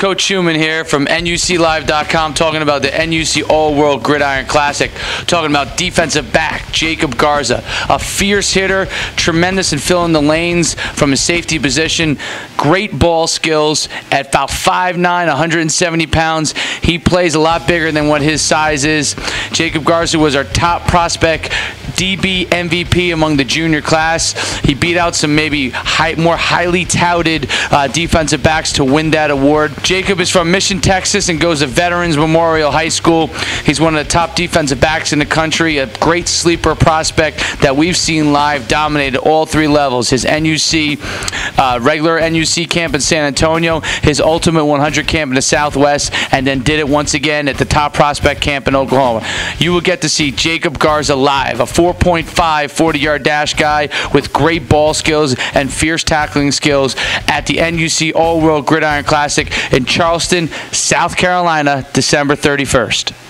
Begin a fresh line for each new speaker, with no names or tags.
Coach Schuman here from NUCLive.com talking about the NUC All World Gridiron Classic. Talking about defensive back Jacob Garza, a fierce hitter, tremendous in filling the lanes from his safety position, great ball skills. At about 5'9, 170 pounds, he plays a lot bigger than what his size is. Jacob Garza was our top prospect DB MVP among the junior class. He beat out some maybe high, more highly touted uh, defensive backs to win that award. Jacob is from Mission, Texas, and goes to Veterans Memorial High School. He's one of the top defensive backs in the country, a great sleeper prospect that we've seen live, dominated all three levels. His NUC, uh, regular NUC camp in San Antonio, his Ultimate 100 camp in the Southwest, and then it once again at the top prospect camp in Oklahoma. You will get to see Jacob Garza live, a 4.5 40 yard dash guy with great ball skills and fierce tackling skills at the NUC All World Gridiron Classic in Charleston, South Carolina, December 31st.